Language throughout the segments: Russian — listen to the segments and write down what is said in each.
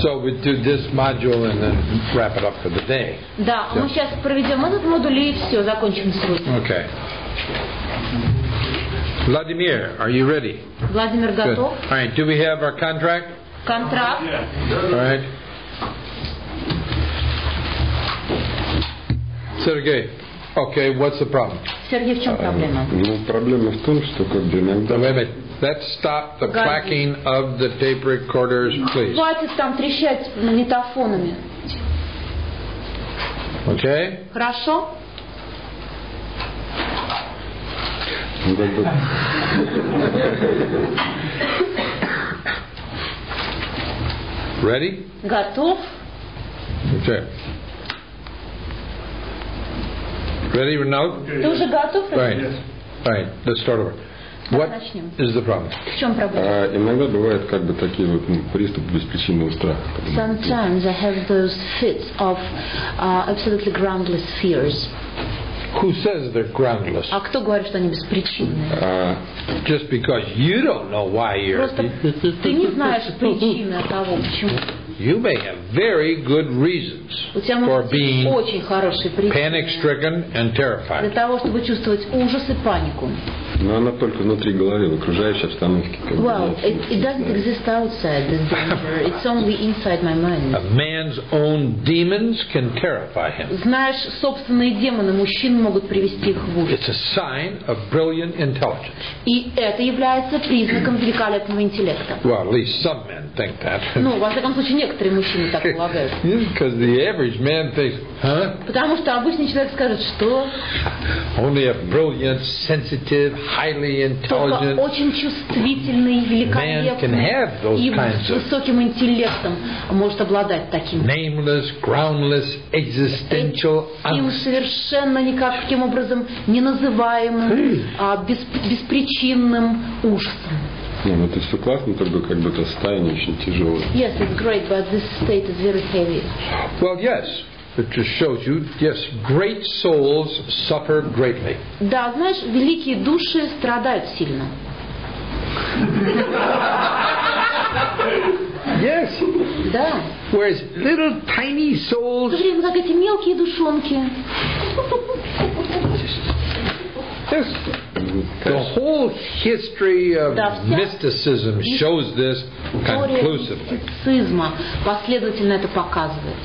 So we do this module and then wrap it up for the day. Да, мы сейчас проведем этот модуль и все, закончим на сегодня. Okay. Vladimir, are you ready? Владимир Good. готов? All right. Do we have our contract? Контракт. All right. Sergey. Okay. What's the problem? Сергей, в чем проблема? Ну, проблема в том, что как бы иногда... Wait a minute. Let's stop the Got it. clacking of the tape recorders, please. Хватит там трещать магнитофонами. Okay? Хорошо? Ну, как бы, Ready? Готов? Okay. Ready, Renaud? Ты уже готов? All right. All right. Let's start over. What начнем. is the problem? В чем проблема? а иногда бывают как бы такие вот ну, приступы беспричинного страха. Sometimes I have those fits of uh, absolutely groundless fears. Who says they're groundless? А кто говорит, что они беспричинные? А, Just because you don't know why you're. Просто ты не знаешь причины того, почему. You may have very good reasons У тебя for быть being очень хорошие panic причины stricken and для terrified. того, чтобы чувствовать ужас и панику. но она только внутри головы, в окружающей обстановке. Как бы, Well, нет. it, it doesn't exist outside this danger. It's only inside my A mind. man's own demons can terrify him. Знаешь, собственные демоны мужчин могут привести их в ужас. It's a sign of brilliant intelligence. И это является признаком великолепного интеллекта. Well, at least some men think that. Ну, во всяком случае, некоторые мужчины так полагают. Потому что обычный человек скажет, что Only a brilliant, sensitive, highly только очень чувствительный, великолепный и высоким интеллектом может обладать таким. nameless, groundless, existential, Им un- совершенно никаким образом не называемым, а бес- беспричинным ужасом. Не, ну это все классно, только как бы это состояние очень тяжелое. Yes, it's great, but this state is very heavy. Well, yes. It just shows you, yes, great souls suffer greatly. Да, знаешь, великие души страдают сильно. Yes. Да. Whereas little tiny В то souls, время как эти мелкие душонки, yes. The whole history of Да, вся mysticism shows this история conclusively. мистицизма последовательно это показывает.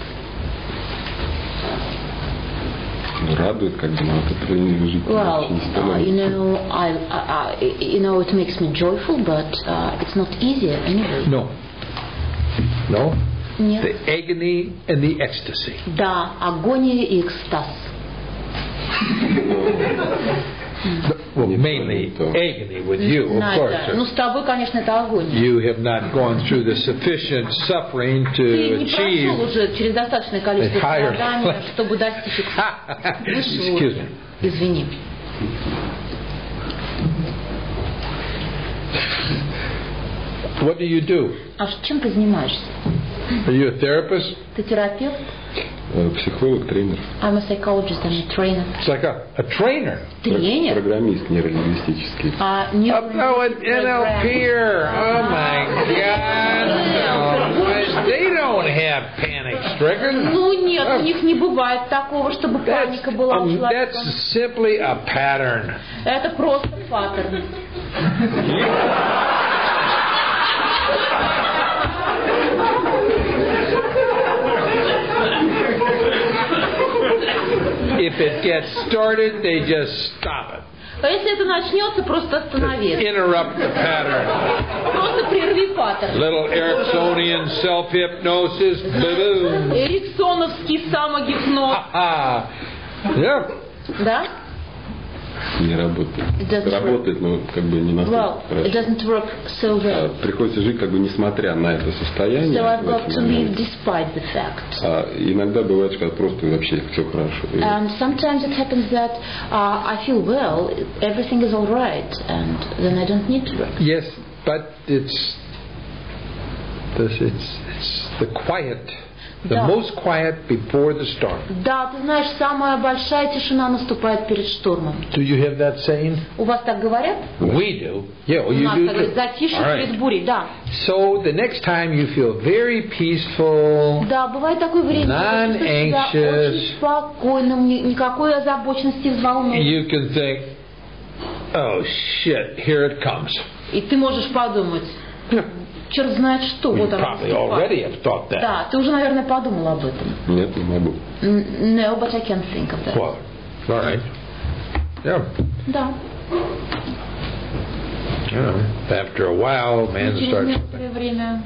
Ну, радует, как бы, но от этого не жить Well, очень uh, you становится. know, I, I, I, you know, it makes me joyful, but uh, it's not easier anyway. No. No. Нет. The agony and the ecstasy. Да, агония и экстаз. Well, mainly то. agony with you, of На это. Ну, course. с тобой, конечно, это агония. You have not gone through the sufficient suffering Ты to не прошел achieve. уже через достаточное количество a higher страдания, level. чтобы достичь высшего Excuse me. уровня. Извини. What do you do? А ш- чем ты занимаешься? Are you a therapist? Ты терапевт? Э, Психолог, тренер, I'm a psychologist, I'm a trainer. Like a, a trainer. Тренер? программист нейролингвистический. А Oh, no, an NLPer. Oh my God. No. They don't have panic stricken. Ну нет, у них не бывает такого, чтобы паника была у человека. that's simply a pattern. Это просто паттерн. If it gets started, they just stop it. А если это начнется, просто останови. это. Interrupt the pattern. Просто прерви паттерн. Little Ericksonian self-hypnosis. Boom. Эриксоновский самогипноз. Ha. Yep. Да? Не работает. It Работает, но как бы не настолько Well, it хорошо. doesn't work so А, well. Приходится жить как бы несмотря на это состояние. So I've got to live despite the fact. А иногда бывает, что просто вообще все хорошо. And sometimes it happens that uh, I feel well, everything is all right, and then I don't need to work. Yes, but it's this, it's it's the quiet, the Да. most quiet before the storm. Да, ты знаешь, самая большая тишина наступает перед штормом. Do you have that saying? У вас так говорят? We do. Yeah, well, У you нас do говорят, затишье All перед right. бурей, да. so the next time you feel very peaceful, Да, бывает такое время, когда ты очень спокойным, ни- никакой озабоченности, взволнованности. you can think, oh shit, here it comes. И ты можешь подумать, черт знает что, You вот оно probably наступает. already have thought that. Да, ты уже, наверное, подумал об этом. Нет, не могу. No, but I can think of that. Well, all right. Yeah. Да. Know, after a while, man через starts. некоторое время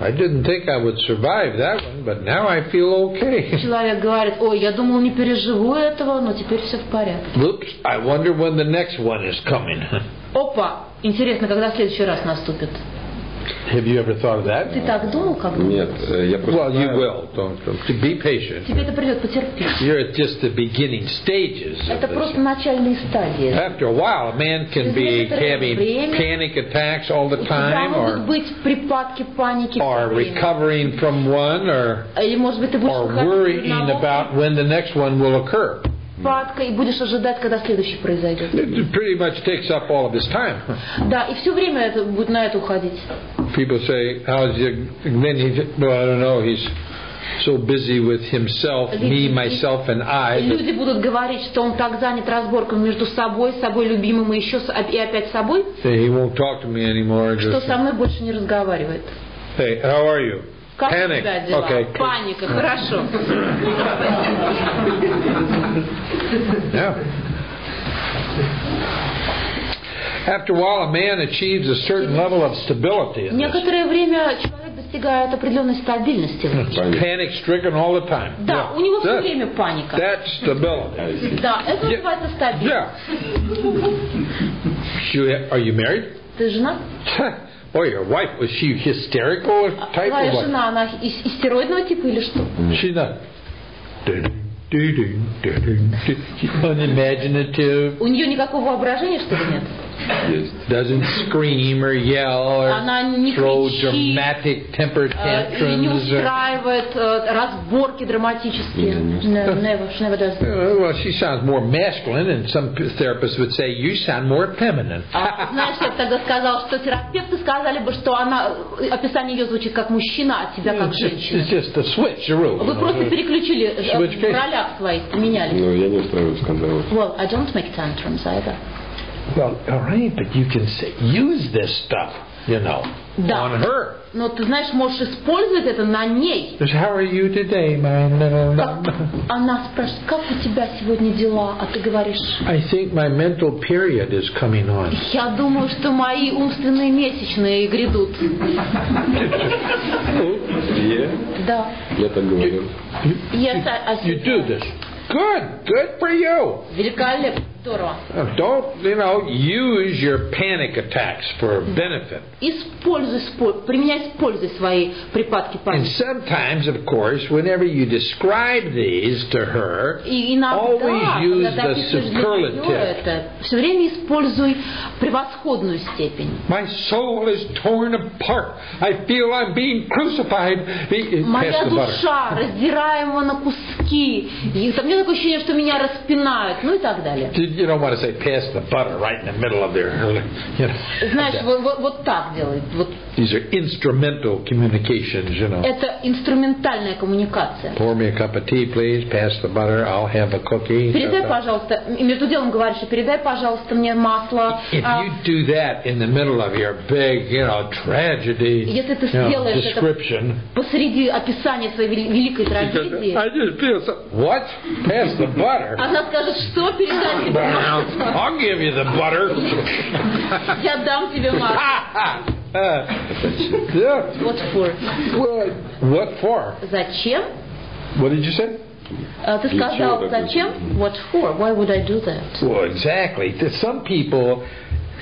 I didn't think I would survive that one, but now I feel okay. человек говорит, ой, я думал, не переживу этого, но теперь все в порядке. Whoops! I wonder when the next one is coming. Опа, интересно, когда следующий раз наступит. Have you ever thought of Ты that? так думал, как бы? Нет, э, я просто Well, you знаю, will. Don't, don't be patient. Тебе это придет потерпеть. You're at just the beginning stages Это of просто this. начальные стадии. After a while, a man can be having panic attacks all the У тебя time, могут or быть припадки паники все or время. recovering from one, or Или, может быть, ты будешь or выходить из worrying одного about when the next one will occur. Припадка и будешь ожидать, когда следующий произойдет. It pretty much takes up all of his time. Да, и все время это будет на это уходить. People say, "How's you?" And then he, well, I don't know. He's so busy with himself, me, myself, and И I. that люди будут говорить, что он так занят разборками между собой, собой любимым и еще и опять собой, he won't talk to me anymore. что со мной больше не разговаривает. hey, how are you? Как у Panic. тебя дела? Okay. Паника, хорошо. Yeah. After a while, a man achieves a certain level of stability. In this. Некоторое время человек достигает определенной стабильности. Panic stricken all the time. Да, у него все That- время паника. That's stability. Да, это Yeah. называется стабильность. Yeah. You, are you married? Ты жена? Oh, your wife was she hysterical type Твоя жена, она истероидного типа или что? She's not. Unimaginative. У нее никакого воображения, что ли, нет? Есть. Doesn't scream or yell Она не or throw кричит. dramatic temper Э, не tantrums. Or, устраивает э, разборки драматические. No, never, she never does. Uh, well, she sounds more masculine, and some therapists would say you sound more feminine. А, знаешь, я тогда сказала, что терапевты сказали бы, что она, э, описание ее звучит как мужчина, а тебя как женщина. it's just a switch, a rule. Вы просто переключили э, в ролях своих, поменялись. Но я не устраиваю скандалов. Well, I don't make tantrums either. Well, all right, but you can say, use this stuff, you know, Да. on her. Но ты знаешь, можешь использовать это на ней. How are you today, my little? Как она спрашивает, как у тебя сегодня дела? А ты говоришь, I think my mental period is coming on. я думаю, что мои умственные месячные грядут. Я? Да. Я так говорю. Yes, I, I You see do this. Good, good for you. Великолепно, здорово. Don't, you know, use your panic attacks for benefit. Используй, спо- применяй с пользой свои припадки And паники. sometimes, of course, whenever you describe these to her, И иногда, always use the superlative. это, все время используй превосходную степень. My soul is torn apart. I feel I'm being crucified. Моя душа раздираема на куски. И у меня такое ощущение, что меня распинают, ну и так далее. You don't want to say pass the butter right in the middle of their, you know. Знаешь, вот, вот- вот так делай. Вот These are instrumental communications, you know. это инструментальная коммуникация. Pour me a cup of tea, please. Pass the butter. I'll have a cookie. Передай, пожалуйста, между делом говоришь, передай, пожалуйста, мне масло. If а, you do that in the middle of your big, you know, tragedy Если ты you know, сделаешь это description, посреди описания своей вели- великой трагедии, I just feel so. What? Pass the butter? она скажет, что передать тебе масло? I'll give you the butter. Я дам тебе масло. Uh, yeah. Вот for. What? What for? Зачем? What did you say? А, Ты Для чего сказал, так зачем? What for? Why would I do that? Well, exactly. Some people,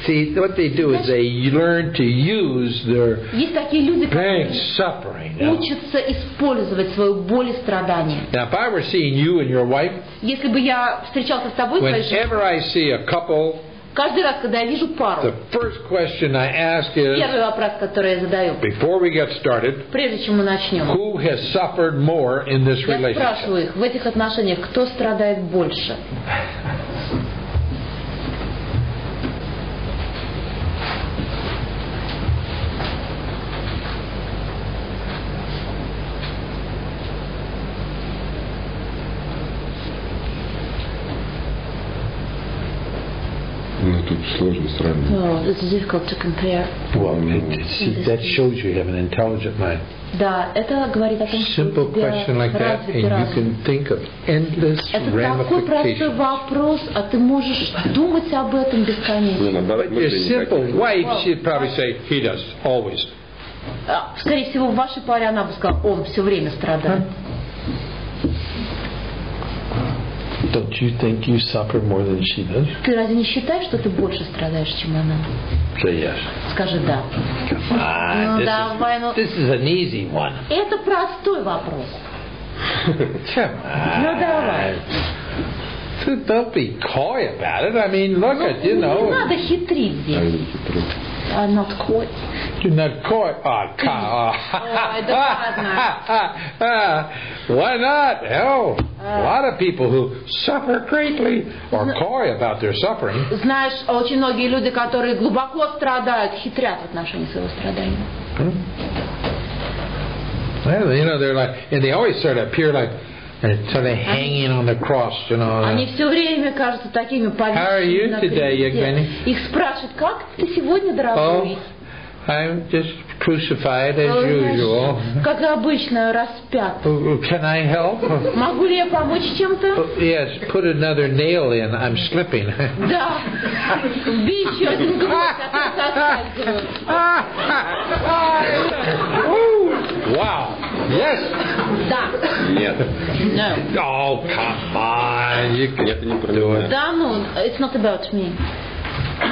see, what they do is they learn to use their Есть такие люди, pain, suffering. учатся использовать свою боль и страдания. Now, if I were seeing you and your wife, Если бы я встречался с тобой, whenever I see a couple, каждый раз, когда я вижу пару, the first question I ask is, первый вопрос, который я задаю, before we get started, прежде чем мы начнем, who has suffered more in this я relationship? спрашиваю их в этих отношениях, кто страдает больше. Сложно сравнивать. Oh, it's difficult to compare. Well, it, it, see, that shows you have an intelligent mind. Да, это говорит о том, что Simple у тебя question like that, развитый and you разум. can think of endless Это такой простой вопрос, а ты можешь думать об этом бесконечно. наоборот, But your мысли simple никаких. wife, she'd probably say, he does, always. А, Скорее всего, в вашей паре она бы сказала, он все время страдает. Don't you think you suffer more than she does? Ты разве не считаешь, что ты больше страдаешь, чем она? Say yes. Скажи да. On, Ну, this, давай, ну. is, this is an easy one. Это простой вопрос. Ну давай. Don't be coy about it. I mean, look Ну, at, you не know. надо хитрить А здесь. я не хитрый. I'm not coy. You're not coy. Oh, come on. Ой, да ладно. Why not? Hell, a lot of people who suffer greatly are No. coy about their suffering. Знаешь, очень многие люди, которые глубоко страдают, хитрят в отношении своего страдания. Well, you know, they're like, and they always sort of appear like, they're sort of hanging on the cross, you know. Они все время кажутся такими How are you повисшими на today, кресте. Евгений? Их спрашивают, как ты сегодня, дорогой? Oh, I'm just crucified as Ну, знаешь, usual. Как обычно, распят. Oh, Can I help? Могу ли я помочь чем-то? Oh, yes, put another nail in. I'm slipping. Да. Вбей еще один гвоздь, а то соскальзываю. Ooh, wow. Yes. Да. Нет. No. Oh, come on. You can Это не про меня. Да, ну, it's not about me.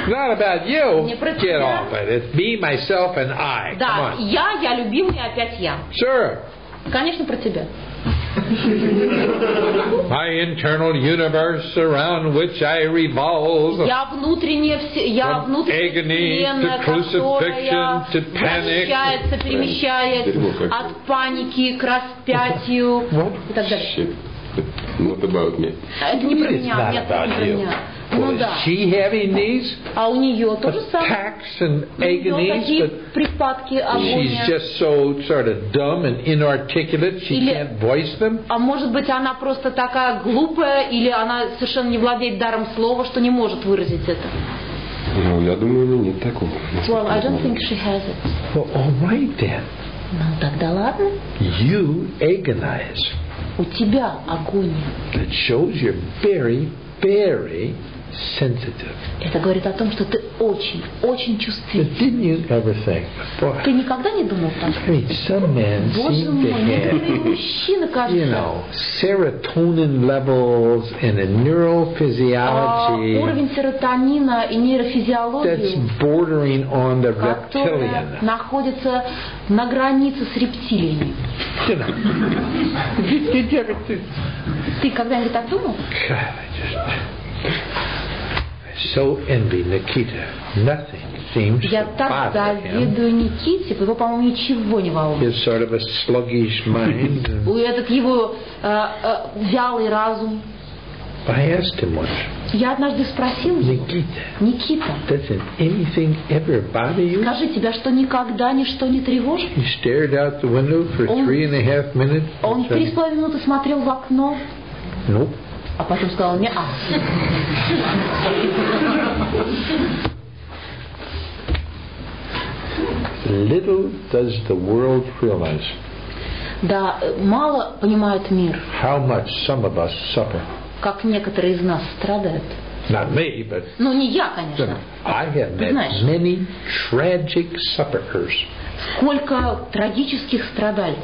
Not about you. Не про Get тебя. off it. It's me, myself, and I. Come Да, on. я, я любимый, опять я. Sure. Конечно, про тебя. My internal universe around which I revolve. Я внутренняя, все- я From внутренняя agony вселенная, to crucifixion которая to panic. вращается, перемещаясь от паники к распятию и так далее. Shit. Not about me. Это не про It's меня, нет, это не про меня. Well, Ну is да. she having these А у нее то же самое. attacks and нее agonies, такие but припадки she's агония. just so sort of dumb and inarticulate she Или- can't voice them? А может быть, она просто такая глупая, или она совершенно не владеет даром слова, что не может выразить это. Ну, я думаю, у меня нет такого. Well, I don't think she has it. Well, all right then. Ну, тогда ладно. You agonize. У тебя агония. That shows you're very, very sensitive. Это говорит о том, что ты очень, очень But чувствителен. didn't you ever think, boy, Ты никогда не думал так? I mean, some men Боже мой, некоторые мужчины, you кажется, know, serotonin levels and a neural а, physiology уровень серотонина и that's нейрофизиологию, bordering on the reptilian. находится на границе с рептилиями. You know. Did, did you ever think? Ты когда-нибудь так думал? God, I just. So envy Nikita. Nothing seems Я to так завидую Никите, его, по-моему, ничего не волнует. His sort of a sluggish mind. У этот его э, э, вялый разум. I asked him once, Я однажды спросил его, Nikita, Никита, doesn't anything ever bother you? скажи, тебя что никогда ничто не тревожит? He stared out the window for Он- three and a half minutes. Он три с половиной минуты смотрел в окно, Nope. А потом сказал мне, а. Little does the world realize Да, мало понимает мир, how much some of us suffer. как некоторые из нас страдают. Not me, but Ну, не я, конечно. I have met Знаешь. many tragic sufferers. Сколько трагических страдальцев.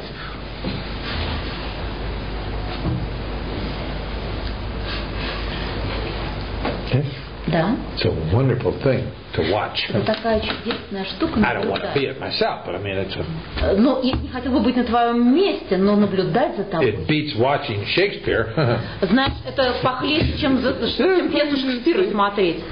Да, It's a wonderful thing to watch. это такая чудесная штука. I don't want to be it myself, but I mean, it's a, Э, Ну, я не хотел бы быть на твоем месте, но наблюдать за тобой. it beats watching Shakespeare. Знаешь, это похлеще, чем, чем пьесу Шекспира смотреть.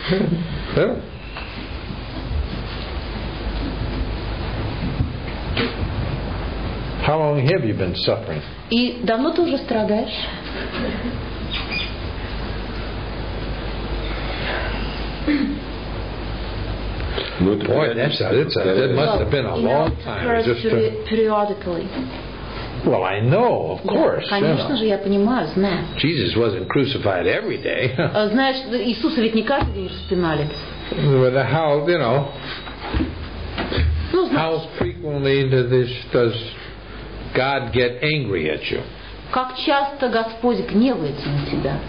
How long have you been suffering? И давно ты уже страдаешь? Boy, that's a, that's a, that must have been a You know, long it time. occurs Just, uh, peri- periodically. Well, I know, of Я, course. you конечно know. же, я понимаю, знаю. Jesus wasn't crucified every day. А, Знаешь, Иисуса ведь не каждый день распинали. but how, you know, Ну, знаешь, how frequently does, this, does God get angry at you? как часто Господь гневается на тебя.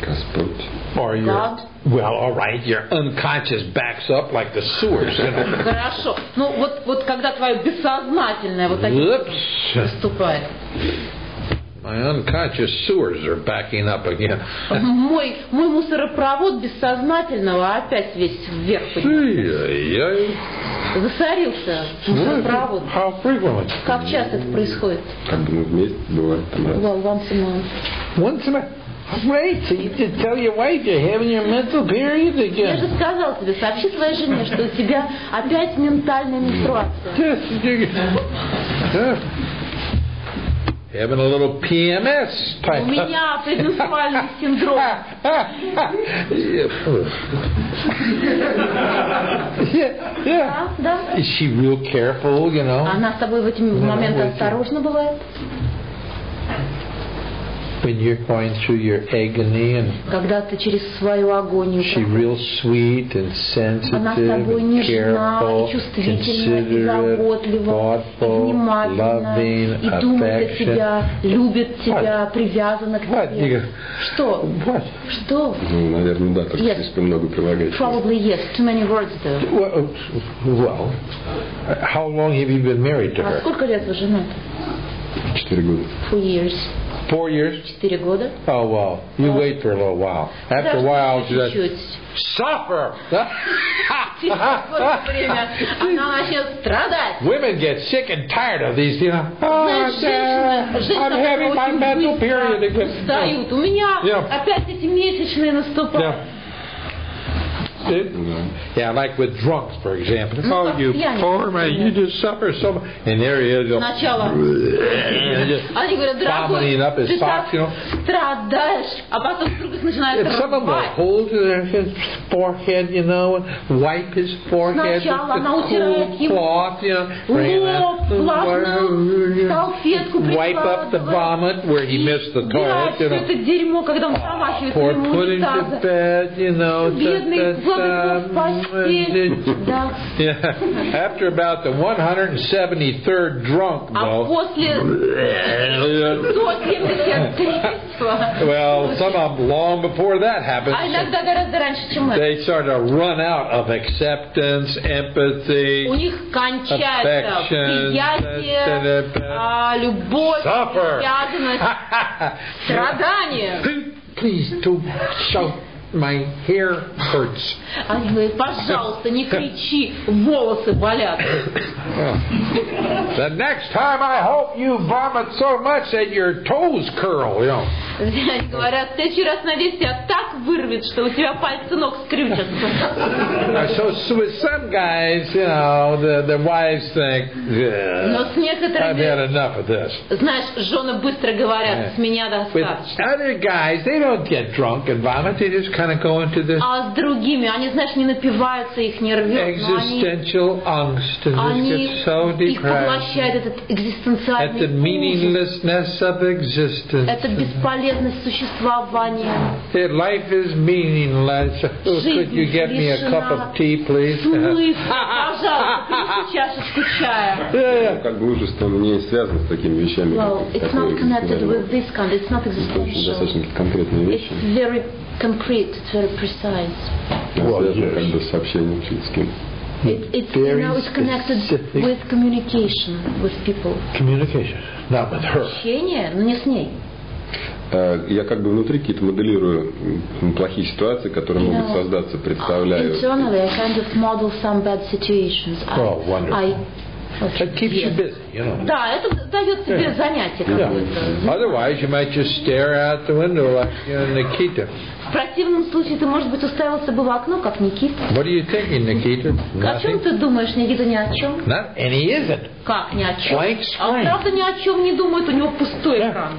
Господь. Or your, God. well, all right, your unconscious backs up like the sewers. you know. Хорошо. Ну, вот, вот когда твое бессознательное вот Whoops. выступает. My unconscious sewers are backing up again. Мой, мой мусоропровод бессознательного опять весь вверх поднялся. Засорился мусоропровод. How frequently? Как часто это происходит? Как бы ну, в месяц бывает там раз. Well, once a month. Once a month. Wait, so you just tell your wife you're having your mental period Я же again. сказал тебе, сообщи своей жене, что у тебя опять ментальная менструация. Just, you- huh? Having a little PMS type У меня предменструальный синдром. yeah, yeah. Да, да. Is she real careful, you know? Она с тобой в эти моменты осторожна бывает? When you're going through your agony and Когда ты через свою агонию she real sweet and Она с sensitive тобой and нежна, careful, и чувствительна, и заботлива, и внимательна, loving, и думает о affection. тебя, любит тебя, привязана к What? тебе. Что? What? Что? Ну, наверное, да, только Yes. слишком много прилагается. Probably yes. Too many words though. Well, well, how long have you been married to А her? сколько лет вы женаты? Четыре года. Four years. Four years? Четыре года. Oh, well, you wait for a little while. After a while, she says, чуть-чуть. suffer. Через какое-то время она начнет страдать. Women get sick and tired of these, you know. Oh, Знаешь, женщины, I'm женщины having my очень mental быстро period again. устают. У меня Yeah. опять эти месячные наступают. Yeah. It- Yeah, like with drunks, for example. Ну, oh, как you пьяницы, poor man, you например. just suffer so much. And there he is. you know, Сначала and just они говорят, дорогой, vomiting up his ты так socks, you know. страдаешь, а потом вдруг начинает If someone will рвать. hold their, his forehead, you know, and wipe his forehead Сначала with она the утирает cool ему cloth, you know, bring лоб, влажную салфетку wipe up the прикладывает. vomit where he missed the Убирает toilet, you все know. это дерьмо, когда он промахивается Or мимо put him to унитаза. bed, you know. Бедный da, da, кладет его в da, постель. Да. Yeah. After about the 173rd drunk, А though. после 173 Well, some of them long before that happens. а иногда гораздо раньше, чем это. They sort of run out of acceptance, empathy, У них кончается affection, приятие, da-da-da. а, любовь, Suffer. привязанность, страдание. Please don't shout. My hair hurts. Они говорят, пожалуйста, не кричи, волосы болят. The next time I hope you vomit so much that your toes curl, you know. Они говорят, в следующий раз, надеюсь, тебя так вырвет, что у тебя пальцы ног скрючатся. So, so with some guys, you know, the, the wives think, Но yeah, с некоторыми, I've had enough of this. знаешь, жены быстро говорят, с меня With достаточно. other guys, they don't get drunk and vomit. They just kind of go into this А с другими, они, знаешь, не напиваются, их не рвет, но existential angst and just они get so их поглощает этот at the экзистенциальный meaninglessness of existence. это бесполезность существования. That life is meaningless. Oh, could you get me a cup of tea, please? Смысл, пожалуйста, чашечку чая. Как он не связан с такими вещами. Well, it's not connected with this kind, it's not existential. достаточно конкретные It's вещи, very concrete, it's very precise. связаны yes. как бы с общением с кем. It, it's, you Very know, it's connected with communication with people. Communication, not with her. Общение, но не с ней. Э, Я как бы внутри какие-то моделирую плохие ситуации, которые You могут know, создаться, представляю. Internally, I kind of model some bad situations. I, Oh, wonderful. I, That keeps you Yes. busy, you know. Да, это дает тебе Yeah. занятие какое-то. Otherwise, you might just stare out the window like you know, Nikita. В противном случае ты, может быть, уставился бы в окно, как Никита. What are you thinking, Nikita? О чем ты думаешь, Никита, ни о чем? Not, and he isn't. Как ни о чем? Blank А он правда ни о чем не думает, у него пустой Yeah. экран.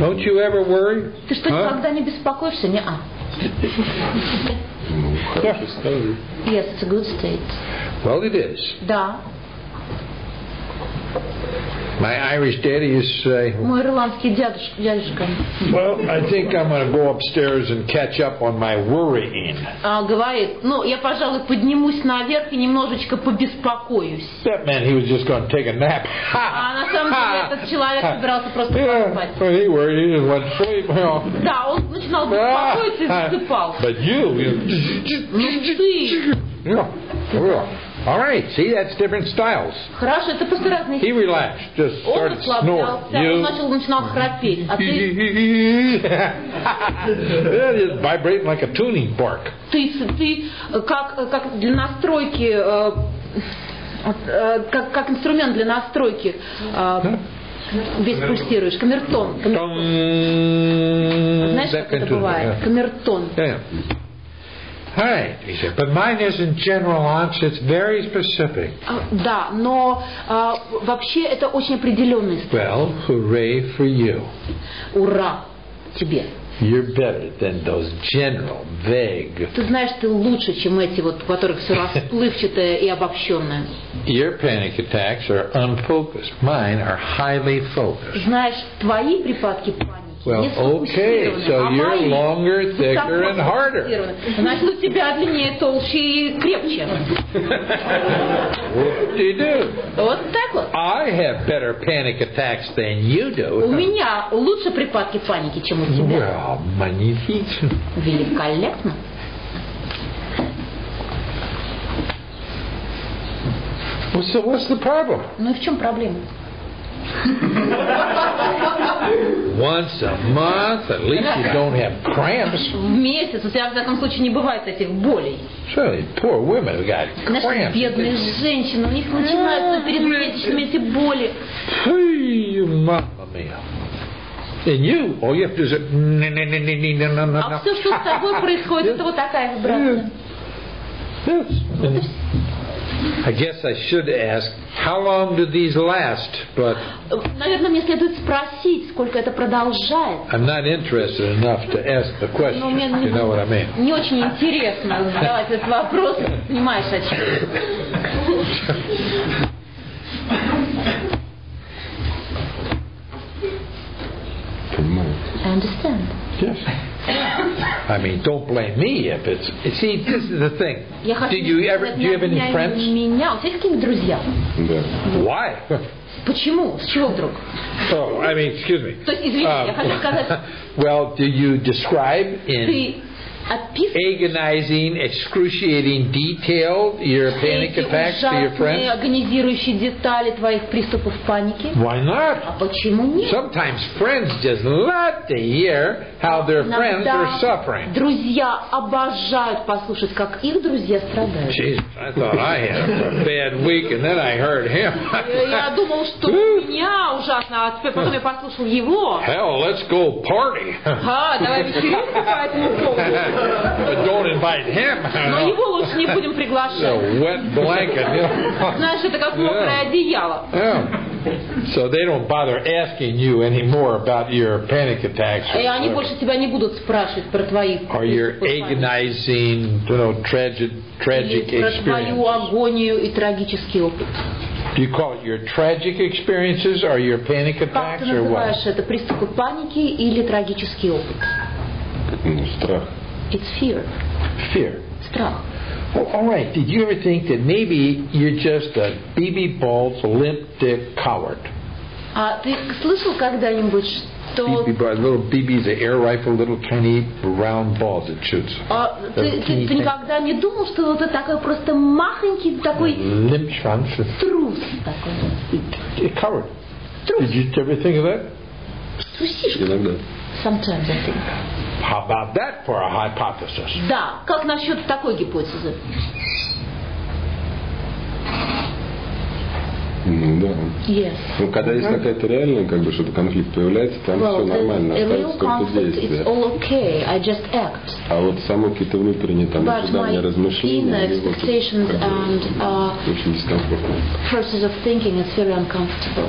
Don't you ever worry? Ты что, Huh? никогда не беспокоишься? Не, а. Ну, хороший стан. Yes, it's a good state. Well, it is. Да. My Irish daddy used to say, Мой ирландский дядюшка, дядюшка Well, I think I'm going to go upstairs and catch up on my worrying. а, говорит, ну, я, пожалуй, поднимусь наверх и немножечко побеспокоюсь. That meant he was just going to take a nap. А на самом деле этот человек собирался просто Yeah, поспать. well, he worried. He just went to sleep. You know. Да, он начинал беспокоиться и засыпал. But you, you, Ну ты, yeah, yeah. All right. See, that's different styles. хорошо, это просто разные He relaxed, just Он started расслаблялся, он snoring. начал, начинал храпеть, а ты, You, just vibrating like a tuning fork. ты, ты как, как для настройки, э, э, как, как инструмент для настройки э, весь пульсируешь, камертон. камертон. Знаешь, как это бывает? Камертон. Yeah. Right, he said, but mine isn't general launch, it's very specific. А, Да, но а, вообще это очень определенный стиль. Well, hooray for you. Ура тебе. You're better than those general, vague. Ты знаешь, ты лучше, чем эти вот, у которых все расплывчатое и обобщенное. Your panic attacks are unfocused. Mine are highly focused. Знаешь, твои припадки паники Well, не okay, сфокусированы, so а you're мои longer, thicker, высоко and harder. сфокусированы. Значит, у тебя длиннее, толще и крепче. What do you do? Вот так вот. I have better panic attacks than you У do. меня лучше припадки паники, чем у тебя. Well, magnifique. Великолепно. Well, so what's the problem? Ну и в чем проблема? Once a month, at least you don't have cramps. В месяц у тебя, в всяком случае, не бывает этих болей. Surely, poor women have got cramps. бедные женщины, у них начинаются перед месячными эти боли. Hey, mamma mia. And you, all you have to do is no, no, no, no, no, no, А все, что с тобой происходит, это вот такая вибрация. Yes. I guess I should ask, how long do these last? But Наверное, мне следует спросить, сколько это продолжается. I'm not interested enough to ask the question. Мне You know what I mean? не очень интересно задавать этот вопрос, понимаешь, о чем. Понимаю. I understand. Yes. I mean, don't blame me if it's. See, this is the thing. Я хочу Do you ever? сказать, Do you have any меня- friends? Меня. У тебя есть какие-нибудь друзья? Да. Why? Почему? С чего вдруг? Oh, I mean, excuse me. То есть, извините, Um, я хочу сказать, well, do you describe in ты описываешь agonizing, excruciating detail your panic attacks to your friends? агонизирующие детали твоих приступов паники? Why not? А почему нет? Sometimes friends just love to hear how their friends are suffering. друзья обожают послушать, как их друзья страдают. Jesus, I thought I had a bad week, and then I heard him. Я думал, что у меня ужасно, а теперь потом я послушал его. Hell, let's go party. А, давай вечеринку по этому поводу. But don't invite him. Но его лучше не будем приглашать. wet blanket. You know. Знаешь, это как мокрое одеяло. Yeah. So they don't bother asking you anymore about your panic attacks И они больше тебя не будут спрашивать про твои or your agonizing, you know, tragic, tragic Или про твою агонию и трагический опыт. Do you call it your tragic experiences or your panic Как attacks ты or what? называешь это? Приступы паники или трагический опыт? Ну, страх. It's fear. Fear. Страх. Well, all right. Did you ever think that maybe you're just a BB balls, limp dick coward? А ты слышал когда-нибудь, что BB balls, little BB's, an air rifle, little tiny round balls it shoots. а, ты, ты- ты никогда не думал, что вот ты такой просто махонький такой Limp trunks. трус такой? A coward. Трус. Did you ever think of that? Трусишка. Иногда. Sometimes I think. How about that for a hypothesis? Да, как насчет такой гипотезы? Ну да. Yes. Ну, когда есть какая-то реальная, как бы, что-то конфликт появляется, там Well, все нормально, остается только conflict, it's действие. all okay. I just act. А вот само какие-то внутренние там But my ожидания, размышления, inner они вот expectations как бы and uh, очень дискомфортно. process of thinking is very uncomfortable.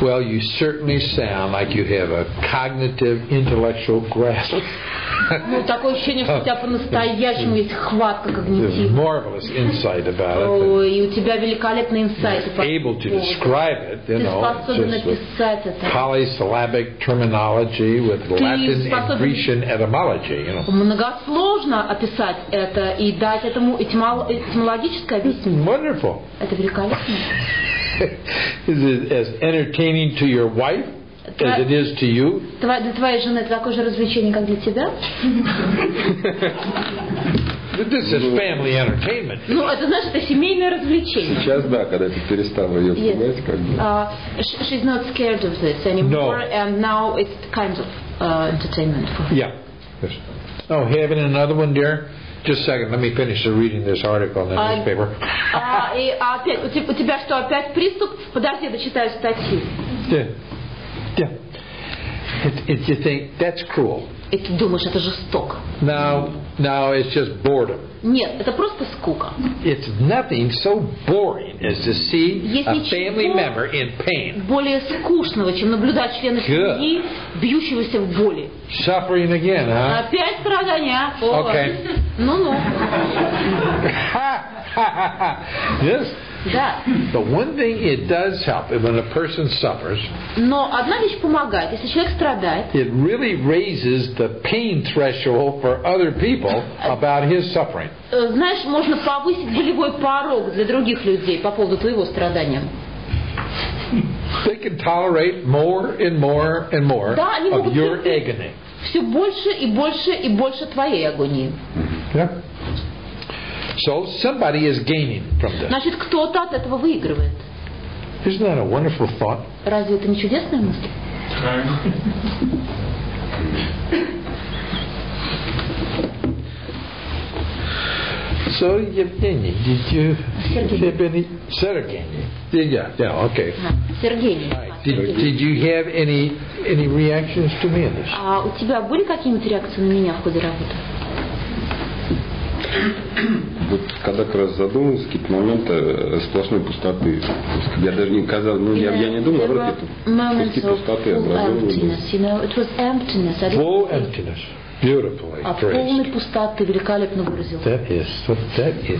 Well, you certainly sound like you have a cognitive intellectual grasp. Ну, такое ощущение, что у тебя по-настоящему есть хватка There's когнитивная. marvelous insight about it. О, И у тебя великолепные инсайты. по Able to поводу. describe it, you Ты know, способен just with написать это. polysyllabic terminology with Latin and способен- Grecian etymology, you know. Многосложно описать это и дать этому этимол- этимологическое объяснение. Wonderful. Это великолепно. Is it as entertaining to your wife as it is to you? Тва- Для твоей жены это такое же развлечение, как для тебя? This is family entertainment. Ну, это, знаешь, это семейное развлечение. Сейчас да, когда ты перестал ее Yes. пугать, как бы. Uh, sh- she's not scared of this anymore, No. and now it's kind of uh, entertainment for her. Yeah. Yes. Oh, having another one, dear? Just a second. Let me finish reading this article in the А, newspaper. а, и опять, у те- у тебя что, опять приступ? Подожди, я дочитаю статью. Yeah. Yeah. It, it, you think that's cruel. И ты думаешь, это жестоко. Now, now it's just boredom. Нет, это просто скука. It's nothing so boring as to see Есть a ничего- family member in pain, Более скучного, чем наблюдать члена Good. семьи, бьющегося в боли. suffering again, huh? Опять страдания. О, Окей. Ну-ну. yes. Да. But one thing it does help when a person suffers, Но одна вещь помогает. Если человек страдает, it really raises the pain threshold for other people about his suffering. э, знаешь, можно повысить болевой порог для других людей по поводу твоего страдания. They can tolerate more and more and more Да, of your agony. все больше и больше и больше твоей агонии. Yeah. So somebody is gaining from this. Значит, кто-то от этого выигрывает. Isn't that a wonderful thought? Разве это не чудесная мысль? So, Evgeny, did you any... Sergey. Yeah, yeah, okay. Сергей. Right. Did, Сергей. did you have any any reactions to me in this? А у тебя были какие-нибудь реакции на меня в ходе работы? Вот когда как раз задумался, какие-то моменты э, сплошной пустоты. Я даже не казал, ну я, я не думал, а вроде пустоты образовывались. you know, it was emptiness. I didn't Full say- emptiness. Beautifully А полной пустоты великолепно выразил. That is what that is.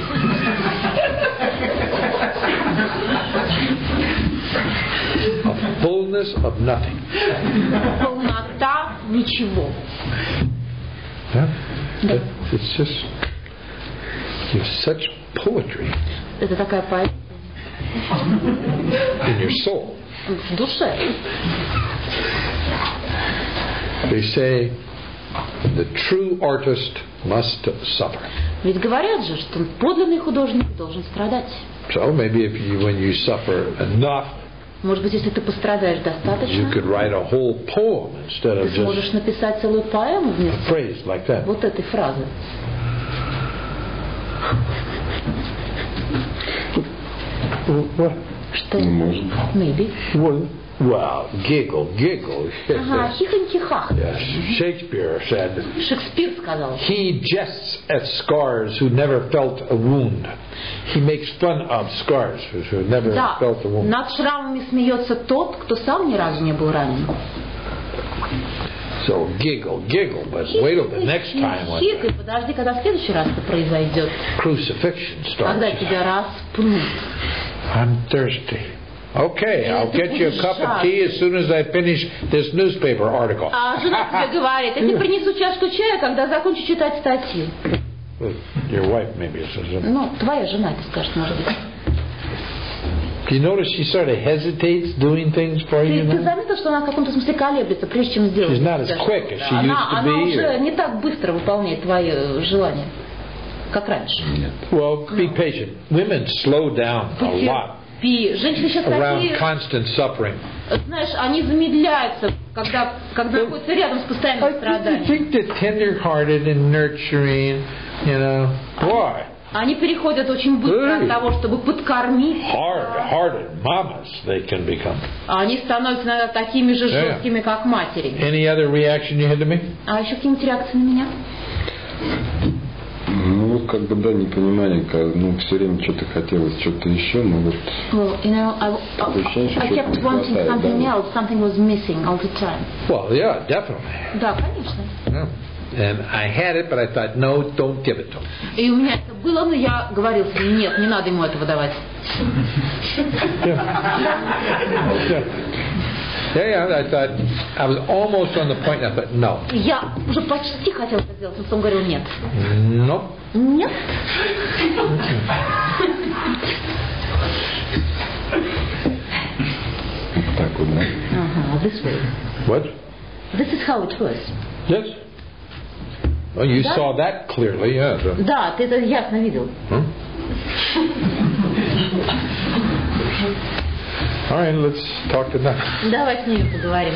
A fullness of nothing. Полнота ничего. Huh? Да. It's just you're such poetry Это такая поэзия in your soul. в душе. They say the true artist must suffer. Ведь говорят же, что подлинный художник должен страдать. So maybe if you, when you suffer enough, Может быть, если ты пострадаешь you достаточно, could write a whole poem instead ты of just сможешь написать целую поэму вместо like that. вот этой фразы. What? Что? Ну, может. Maybe. Well, well, giggle, giggle. Ага, хихоньки-хах. Yes, Shakespeare said, Шекспир сказал. He jests at scars who never felt a wound. He makes fun of scars who never Да, felt a wound. над шрамами смеется тот, кто сам ни разу не был ранен. So giggle, giggle, but wait till the next time when Хихикай, подожди, когда в следующий раз это произойдет. crucifixion Когда starts. тебя распнут. I'm thirsty. Okay, I'll get you a cup of tea as soon as I finish this newspaper article. А жена тебе говорит, я тебе принесу чашку чая, когда закончу читать статью. Your wife maybe says. Ну, твоя жена это скажет, может быть. Do you notice she sort of hesitates doing things for you Ты, ты now? заметил, что она в каком-то смысле колеблется, прежде чем сделать She's not для as тебя quick что-то. as she она, used to она be, уже or- не так быстро выполняет твои э, желания, как раньше. Нет. Well, be patient. Women slow down a lot Потерпи. Женщины сейчас around такие, constant suffering. знаешь, они замедляются, когда, когда находятся рядом с постоянным I страданием. think that tender-hearted and nurturing, you know, boy, Они переходят очень быстро от того, чтобы подкормить, hard-hearted mamas they can become. а они становятся иногда такими же жесткими, как матери. Any other reaction you had to me? А еще какие-нибудь реакции на меня? Ну, как бы, да, непонимание, как, ну, все время что-то хотелось, что-то еще, но вот Well, you know, I, ощущение, I, I kept wanting something да. else, something was missing all the time. Well, yeah, definitely. Да, конечно. Yeah. And I had it, but I thought, no, don't give it to him. И у меня это было, но я говорил себе, нет, не надо ему этого давать. Yeah. Yeah, yeah, I thought, I was almost on the point, I thought, no. И Я уже почти хотела это сделать, но потом говорил, нет. Nope. Нет. Так вот, да? Ага, this way. What? This is how it was. Yes. Well, you Да. saw that clearly, yeah. so- Да, ты это ясно видел. Huh? All right, let's talk to them. Давай с ними поговорим.